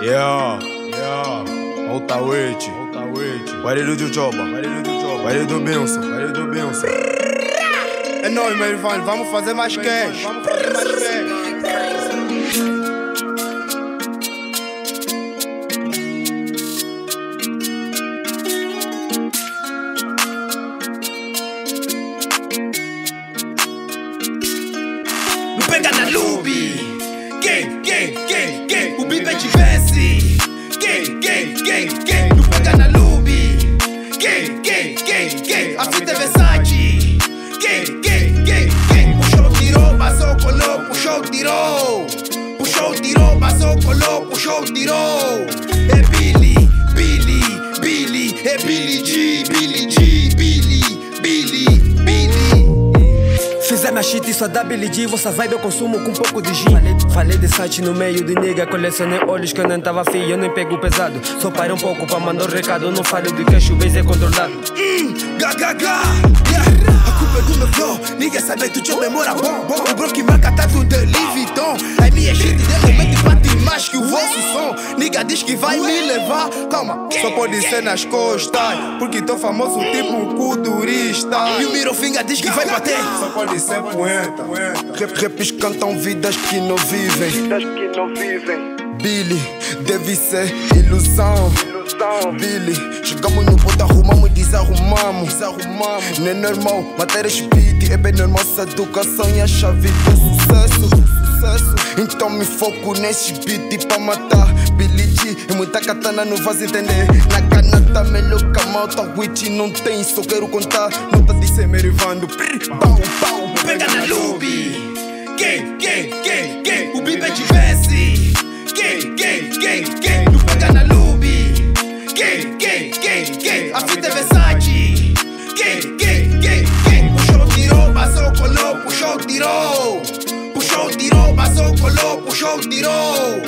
Yeah, yeah. Volta wait, volta wait. Barulho do Joba, barulho do Joba. Barulho do Benção, barulho do Benção. É nóis, meu irmão, vamos fazer mais cash. Vamos fazer mais cash. Não pega na lube. Quem, quem, quem, quem? O Biba te vence. Quem, quem, quem? Não pega na lube. Quem, quem? A fita é Versace. Quem, quem, quem, quem? Puxou, tirou, passou, colou, puxou, tirou. Puxou, tirou, passou, colou, puxou, tirou. Minha shit e só dá Billy G Vossa vibe eu consumo com um pouco de gin Falei, de site no meio de nigga Colecionei olhos que eu nem tava fio Eu nem pego pesado Só parei um pouco pra mandar o recado Não falo de cash, o base é controlado Gagaga, yeah. A culpa é do meu flow, ninguém sabe tu tinha memória bom, bom. O bro que marca tá tudo de Louis Vuitton. Aí minha shit de repente bate diz que vai me levar, calma. Só pode ser nas costas, porque tô famoso tipo um culturista. E o Miro Finger diz que vai bater. Só pode ser poeta. Rap, raps cantam vidas que não vivem. Vidas que não vivem, Billy, deve ser ilusão. ilusão. Billy, chegamos no ponto, arrumamos e desarrumamos. desarrumamos. Não é normal, matéria speed, é bem normal. Essa educação e a chave do sucesso. sucesso. Então me foco nesse beat pra matar. Billy e muita katana não vais entender. Na canata, melhor que a malta, witch não tem. Só quero contar, de ser merivando. Pau, pau, Pega na lube. Quem, quem, quem, quem? O Biba te vence. Quem, quem, quem, quem? Não pega na lube. Quem, quem, quem, quem? A fita é Versace. Quem, quem, quem, quem? Puxou, tirou, passou, colou, puxou, tirou. Puxou, tirou, passou, colou, puxou, tirou.